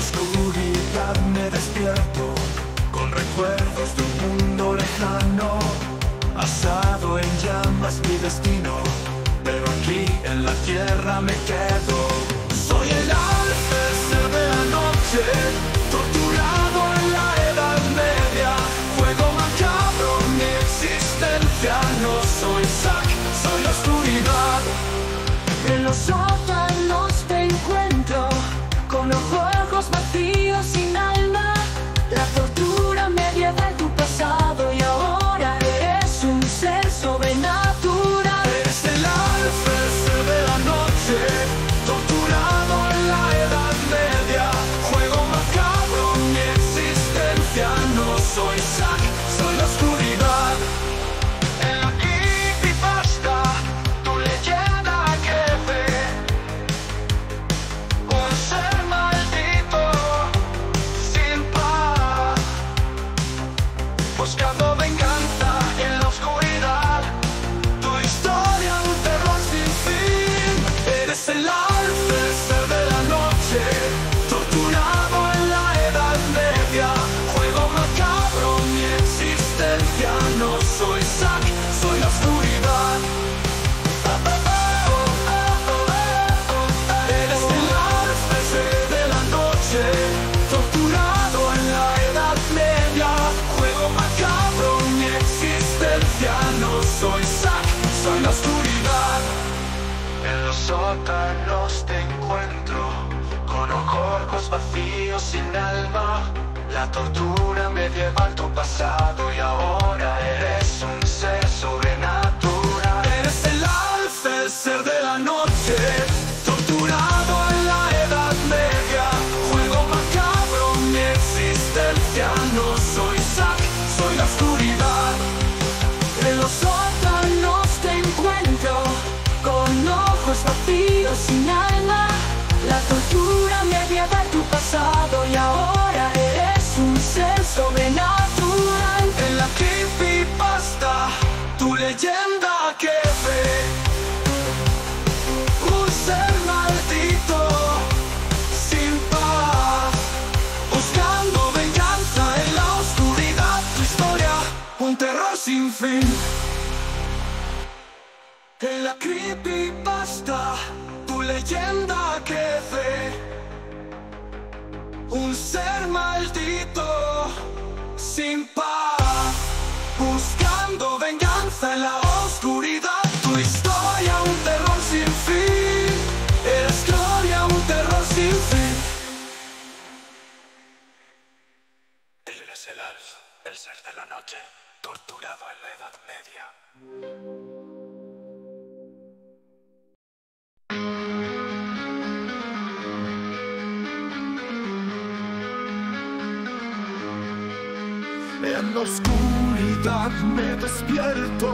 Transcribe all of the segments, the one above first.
oscuridad me despierto con recuerdos de un mundo lejano, asado en llamas mi destino, pero aquí en la tierra me quedo. Sótanos te encuentro Con ojos vacíos sin alma. La tortura medieval tu pasado Y sin alma. La tortura medieval tu pasado y ahora eres un ser sobrenatural. En la creepypasta Tu leyenda que ve Un ser maldito Sin paz Buscando venganza en la oscuridad Tu historia Un terror sin fin En la Tu leyenda ve Un ser maldito sin paz, buscando venganza en la oscuridad. Tu historia, un terror sin fin. Eres gloria, un terror sin fin. Eres el alfa, el ser de la noche, torturado en la Edad Media. En la oscuridad me despierto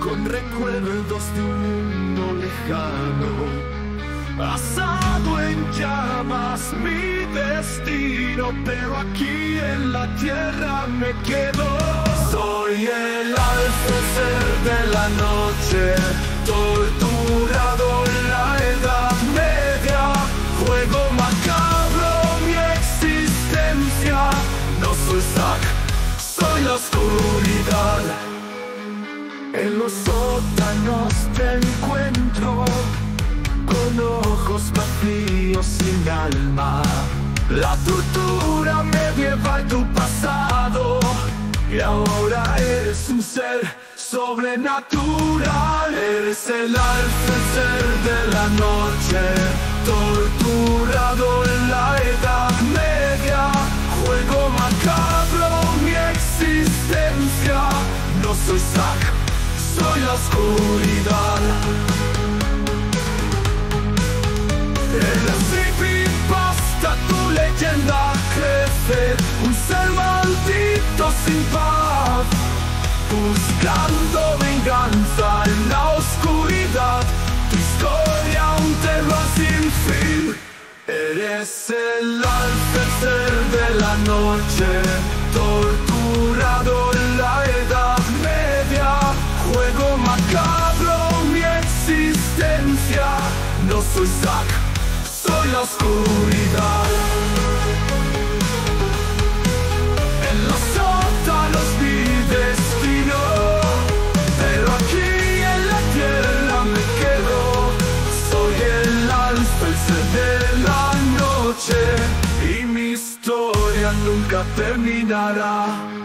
con recuerdos de un mundo lejano. Asado en llamas mi destino, pero aquí en la tierra me quedo. Soy el alfécer de la noche, torturado en la edad En los sótanos te encuentro con ojos vacíos sin alma. La tortura medieval tu pasado y ahora eres un ser sobrenatural. Eres el alfécer de la noche, torturado en la edad media. Juego macabro mi existencia. No soy Zack, oscuridad. En la creepypasta tu leyenda crece Un ser maldito sin paz Buscando venganza en la oscuridad Tu historia un terror sin fin Eres el alfécer de la noche Torturado soy la oscuridad. En los sótanos mi destino, pero aquí en la tierra me quedo. Soy el alfa, el de la noche, y mi historia nunca terminará.